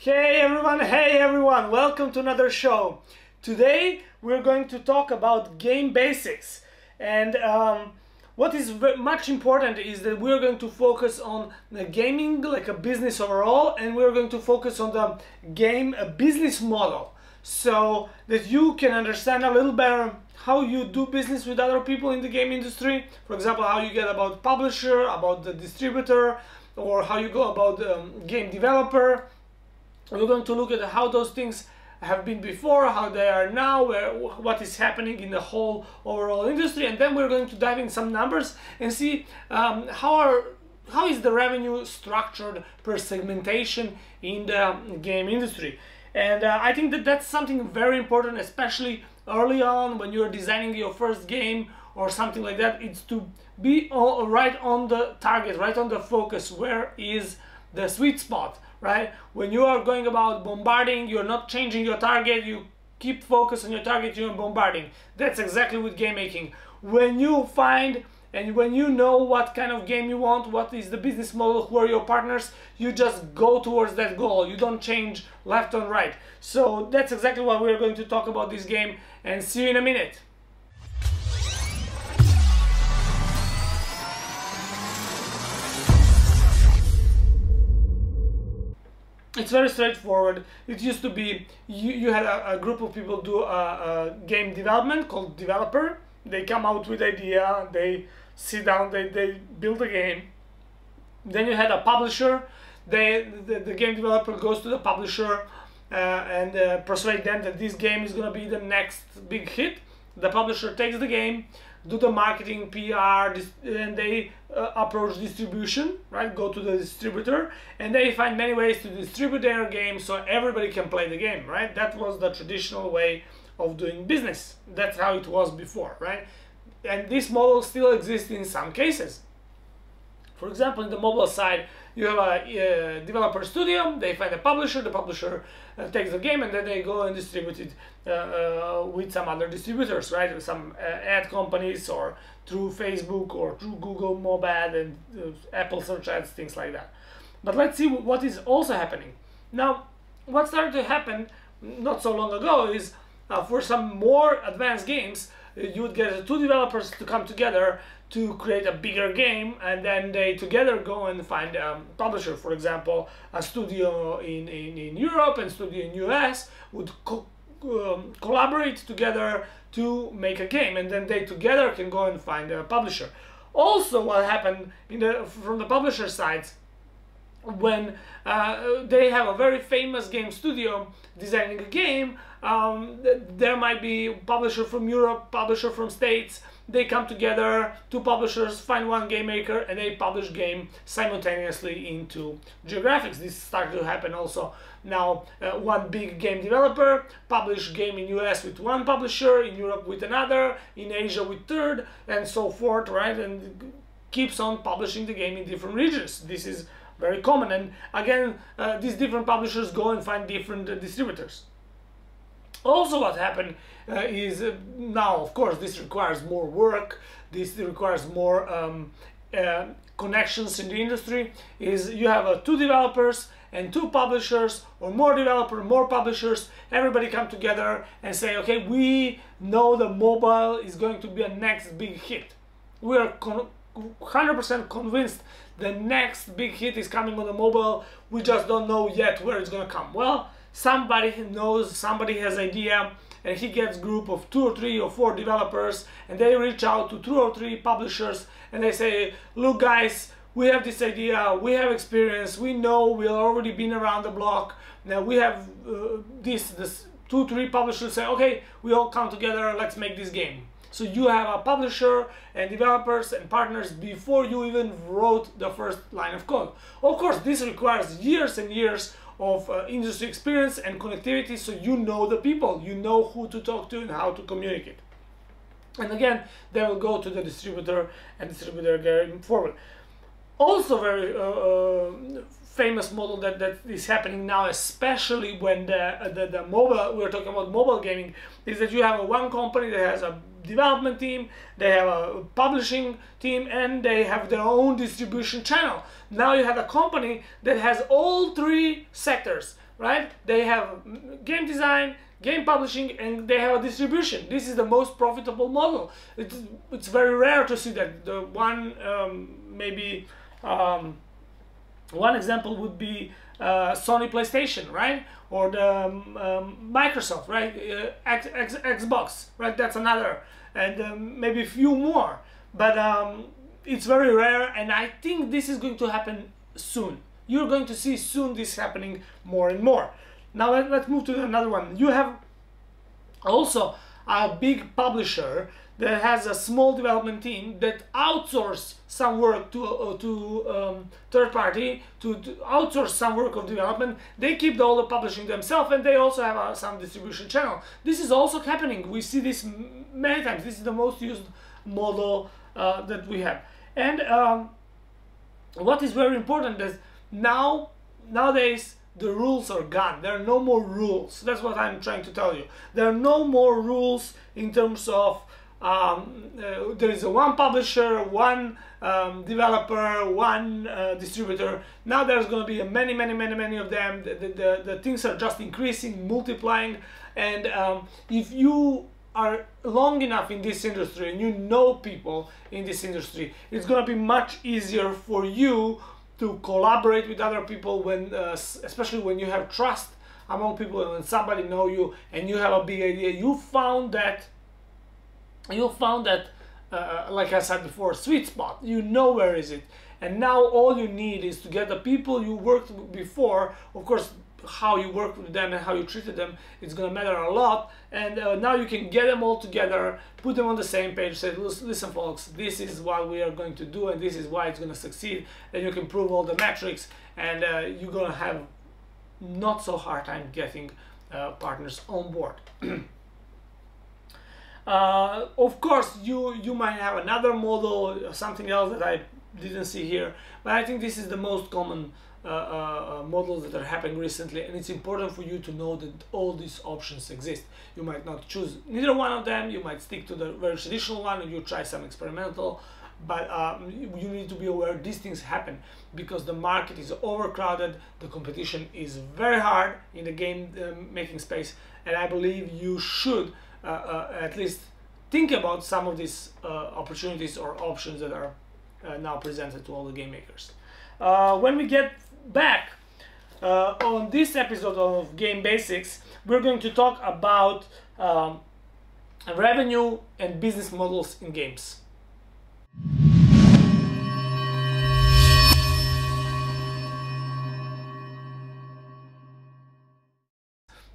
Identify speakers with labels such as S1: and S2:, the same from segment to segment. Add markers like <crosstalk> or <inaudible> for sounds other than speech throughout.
S1: Hey everyone, hey everyone, welcome to another show. Today we're going to talk about game basics. And um, what is much important is that we're going to focus on the gaming like a business overall and we're going to focus on the game a business model. So that you can understand a little better how you do business with other people in the game industry. For example how you get about publisher about the distributor or how you go about um, game developer we're going to look at how those things have been before, how they are now, where, what is happening in the whole overall industry, and then we're going to dive in some numbers and see um, how are how is the revenue structured per segmentation in the game industry. And uh, I think that that's something very important, especially early on when you're designing your first game or something like that. It's to be all, right on the target, right on the focus. Where is the sweet spot? Right? When you are going about bombarding, you're not changing your target, you keep focus on your target, you're bombarding. That's exactly with game making. When you find and when you know what kind of game you want, what is the business model, who are your partners, you just go towards that goal. You don't change left and right. So that's exactly what we're going to talk about this game and see you in a minute. It's very straightforward. It used to be you, you had a, a group of people do a, a, game development called developer. They come out with idea, they sit down, they, they build a game. Then you had a publisher. They the, the game developer goes to the publisher uh, and uh, persuade them that this game is gonna be the next big hit. The publisher takes the game, do the marketing, PR, and they uh, approach distribution, right? Go to the distributor, and they find many ways to distribute their game so everybody can play the game, right? That was the traditional way of doing business. That's how it was before, right? And this model still exists in some cases. For example, in the mobile side, you have a uh, developer studio, they find a publisher, the publisher uh, takes the game and then they go and distribute it uh, uh with some other distributors, right? With some uh, ad companies or through Facebook or through Google Mobile and uh, Apple search ads, things like that. But let's see what is also happening. Now, what started to happen not so long ago is for some more advanced games, you would get two developers to come together to create a bigger game and then they together go and find a publisher. For example a studio in, in, in Europe and studio in US would co um, collaborate together to make a game and then they together can go and find a publisher. Also what happened in the from the publisher side when uh, they have a very famous game studio designing a game um, there might be publisher from Europe publisher from States they come together, two publishers find one game maker and they publish game simultaneously into Geographics. This started to happen also now. Uh, one big game developer publish game in US with one publisher, in Europe with another, in Asia with third, and so forth, right? And keeps on publishing the game in different regions. This is very common. And again, uh, these different publishers go and find different uh, distributors. Also what happened uh, is uh, now, of course, this requires more work, this requires more um, uh, connections in the industry, is you have uh, two developers and two publishers or more developer, more publishers, everybody come together and say, okay, we know the mobile is going to be a next big hit. We are 100% convinced the next big hit is coming on the mobile. We just don't know yet where it's going to come. Well, somebody knows, somebody has idea, and he gets group of two or three or four developers, and they reach out to two or three publishers, and they say, look guys, we have this idea, we have experience, we know, we've already been around the block, now we have uh, this, this, two, three publishers say, okay, we all come together, let's make this game. So you have a publisher and developers and partners before you even wrote the first line of code. Of course, this requires years and years of uh, industry experience and connectivity so you know the people, you know who to talk to and how to communicate. And again, they will go to the distributor and distributor going forward. Also very uh, uh, famous model that, that is happening now, especially when the, the, the mobile, we're talking about mobile gaming, is that you have a one company that has a development team, they have a publishing team, and they have their own distribution channel. Now you have a company that has all three sectors, right? They have game design, game publishing, and they have a distribution. This is the most profitable model. It's, it's very rare to see that. The one um, maybe um, one example would be uh, Sony PlayStation, right? Or the um, um, Microsoft, right? Uh, X, X, Xbox, right? That's another, and um, maybe a few more. But um, it's very rare, and I think this is going to happen soon. You're going to see soon this happening more and more. Now let, let's move to another one. You have also a big publisher that has a small development team that outsource some work to uh, to um, third party to, to, outsource some work of development. They keep all the publishing themselves and they also have uh, some distribution channel. This is also happening. We see this many times. This is the most used model uh, that we have. And um, what is very important is now nowadays the rules are gone. There are no more rules. That's what i'm trying to tell you. There are no more rules in terms of um, uh, there is a one publisher, one um, developer, one uh, distributor. Now there's going to be many, many, many, many of them. The, the, the things are just increasing, multiplying. And um, if you are long enough in this industry and you know people in this industry, it's going to be much easier for you to collaborate with other people when, uh, especially when you have trust among people and when somebody know you and you have a big idea. You found that you found that uh, like I said before sweet spot. You know where is it. And now all you need is to get the people you worked with before. Of course how you work with them and how you treated them it's going to matter a lot. And uh, now you can get them all together put them on the same page say listen folks this is what we are going to do and this is why it's going to succeed. And you can prove all the metrics and uh, you're to have not so hard time getting uh, partners on board <clears throat> Uh, of course, you, you might have another model, something else that I didn't see here, but I think this is the most common uh, uh, uh, models that are happening recently and it's important for you to know that all these options exist. You might not choose neither one of them, you might stick to the very traditional one and you try some experimental, but um, you need to be aware these things happen because the market is overcrowded, the competition is very hard in the game uh, making space and I believe you should Uh, uh, at least think about some of these uh, opportunities or options that are uh, now presented to all the game makers. when we get back on this episode of Game Basics, we're going to talk about um, revenue and business models in games.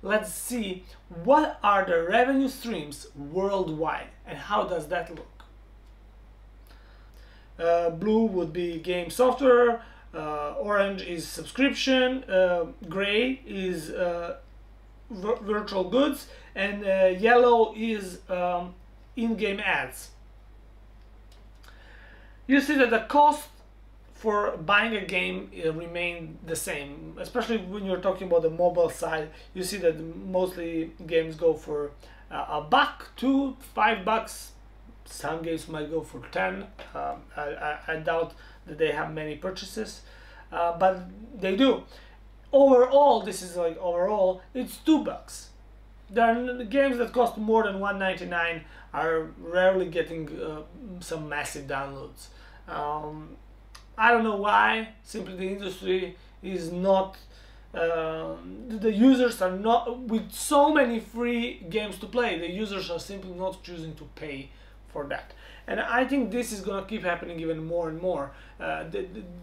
S1: Let's see what are the revenue streams worldwide and how does that look. Uh, blue would be game software, uh, orange is subscription, uh, gray is uh, virtual goods, and uh, yellow is um, in-game ads. You see that the cost for buying a game remain the same. Especially when you're talking about the mobile side you see that mostly games go for uh, a buck two five bucks. Some games might go for 10 um, I, I, I, doubt that they have many purchases uh, but they do. Overall this is like overall it's two bucks. Are games that cost more than 199 are rarely getting uh, some massive downloads. Um, I don't know why. Simply the industry is not. Uh, the users are not with so many free games to play. The users are simply not choosing to pay for that, and I think this is gonna keep happening even more and more. Uh,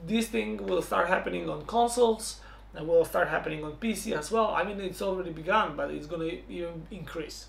S1: this thing will start happening on consoles and will start happening on PC as well. I mean, it's already begun, but it's gonna even increase.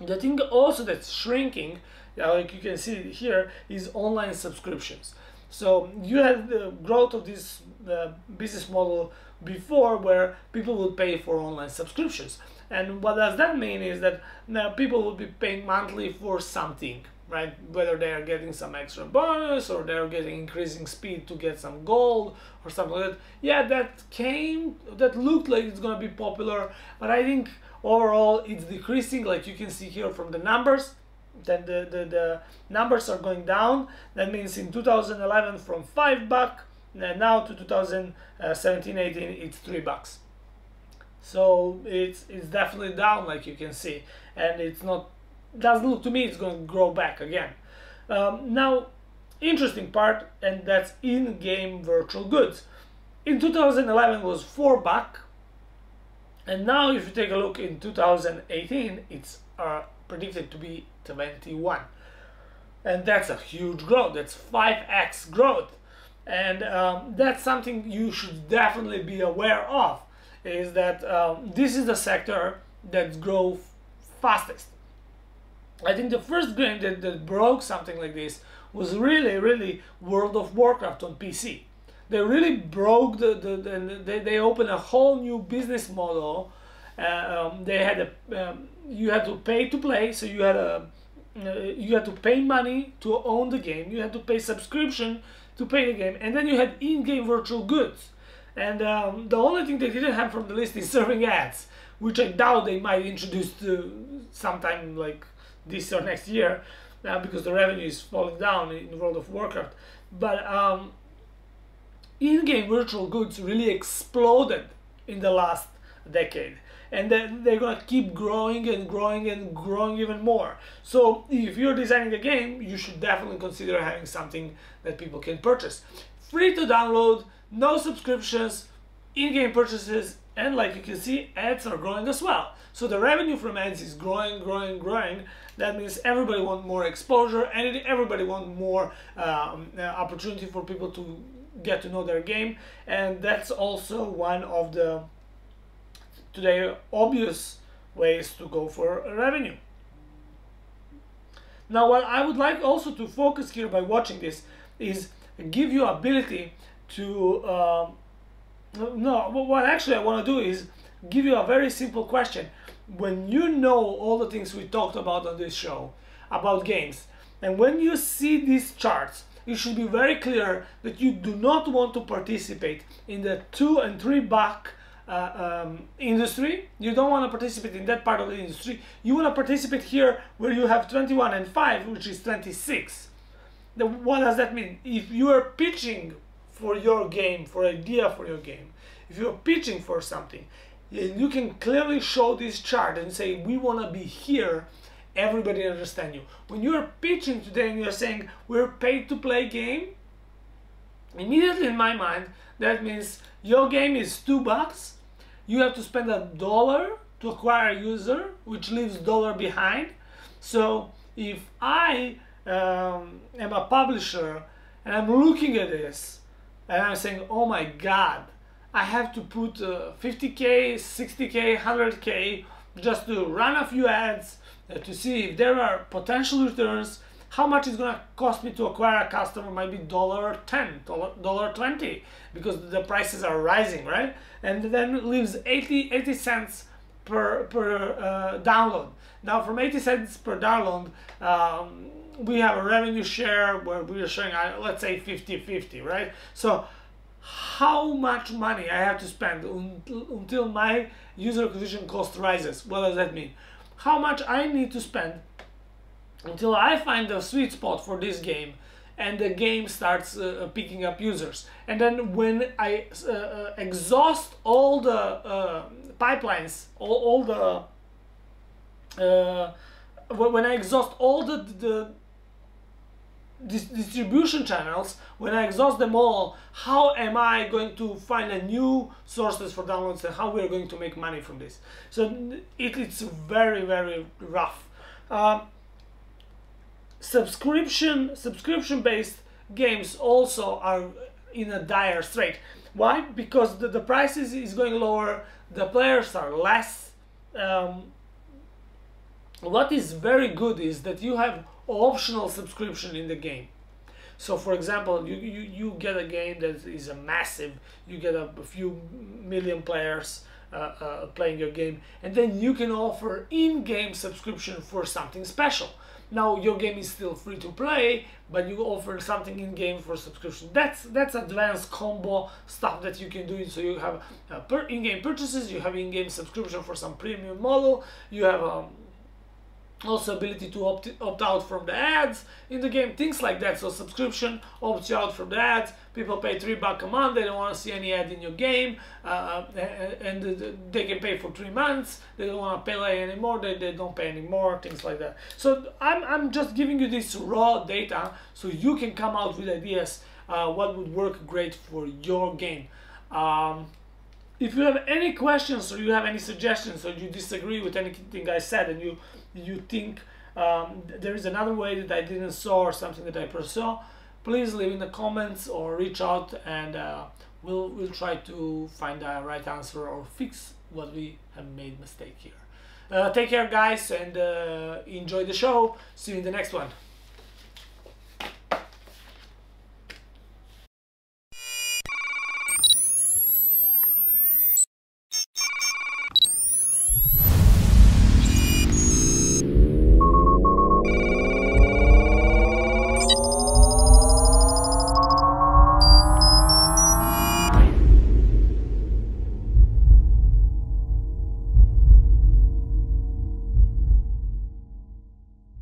S1: The thing also that's shrinking, like you can see here, is online subscriptions. So you had the growth of this uh, business model before where people would pay for online subscriptions. And what does that mean is that now people will be paying monthly for something. right? Whether they are getting some extra bonus or they're getting increasing speed to get some gold or something like that. Yeah, that came, that looked like it's gonna be popular, but I think overall it's decreasing, like you can see here from the numbers. Then the, the, the numbers are going down. That means in 2011 from five buck, and now to 2017 18 it's three bucks. So it's it's definitely down, like you can see, and it's not doesn't look to me it's going to grow back again. Um, now, interesting part, and that's in-game virtual goods. In 2011 was 4 buck, and now if you take a look in 2018, it's uh, predicted to be 21. And that's a huge growth, that's 5x growth. And um, that's something you should definitely be aware of, is that um, this is the sector that grows fastest I think the first game that, that broke something like this was really, really World of Warcraft on PC. They really broke the, the, the they, they opened a whole new business model. Um, they had a, um, you had to pay to play, so you had a, uh, you had to pay money to own the game. You had to pay subscription to pay the game, and then you had in-game virtual goods. And um, the only thing they didn't have from the list is serving ads, which I doubt they might introduce to sometime like this or next year uh, because the revenue is falling down in the World of Warcraft. But um, in-game virtual goods really exploded in the last decade and then they're gonna keep growing and growing and growing even more. So if you're designing a game, you should definitely consider having something that people can purchase. Free to download, no subscriptions, in-game purchases, and like you can see, ads are growing as well. So the revenue from ads is growing, growing, growing. That means everybody want more exposure and everybody want more um, uh, opportunity for people to get to know their game. And that's also one of the today obvious ways to go for revenue. Now, what I would like also to focus here by watching this is give you ability to um, no, what actually I want to do is give you a very simple question. When you know all the things we talked about on this show about games, and when you see these charts, you should be very clear that you do not want to participate in the two and three buck uh, um, industry. You don't want to participate in that part of the industry. You want to participate here where you have 21 and 5, which is 26. The, what does that mean? If you are pitching for your game, for idea for your game, if you're pitching for something, you can clearly show this chart and say, we want to be here, everybody understand you. When you're pitching today and you're saying, we're paid to play game, immediately in my mind, that means your game is two bucks, you have to spend a dollar to acquire a user, which leaves dollar behind. So if I um, am a publisher and I'm looking at this and I'm saying, oh my god, I have to put uh, 50k, 60k, 100k just to run a few ads uh, to see if there are potential returns. How much it's gonna cost me to acquire a customer? Might be dollar ten, dollar twenty, because the prices are rising, right? And then leaves 80, 80 cents per per uh, download. Now, from 80 cents per download, um, we have a revenue share where we are sharing, uh, let's say 50-50, right? So how much money I have to spend until my user acquisition cost rises. What does that mean? How much I need to spend until I find the sweet spot for this game and the game starts uh, picking up users. And then when I uh, uh exhaust all the uh, pipelines, all, all the uh, when I exhaust all the, the dis distribution channels, when I exhaust them all, how am I going to find a new sources for downloads and how we are going to make money from this? So it, it's very, very rough. Um, subscription, subscription-based games also are in a dire strait. Why? Because the, the prices is going lower, the players are less. Um, what is very good is that you have optional subscription in the game. So for example, you, you, you get a game that is a massive, you get a, a few million players uh, uh, playing your game, and then you can offer in-game subscription for something special. Now your game is still free to play, but you offer something in game for subscription. That's that's advanced combo stuff that you can do. So you have uh, in-game purchases, you have in-game subscription for some premium model, you have um, also ability to opt, opt out from the ads in the game things like that. So subscription opts you out from the ads. People pay three bucks a month. They don't want to see any ad in your game. Uh, and, and they can pay for three months. They don't want to pay anymore. They, they don't pay anymore things like that. So I'm, I'm just giving you this raw data so you can come out with ideas uh, what would work great for your game. Um, if you have any questions or you have any suggestions or you disagree with anything I said and you you think um, there is another way that I didn't saw or something that I pursue, please leave in the comments or reach out and uh, we'll, we'll try to find the right answer or fix what we have made mistake here. Uh, take care guys and uh, enjoy the show. See you in the next one.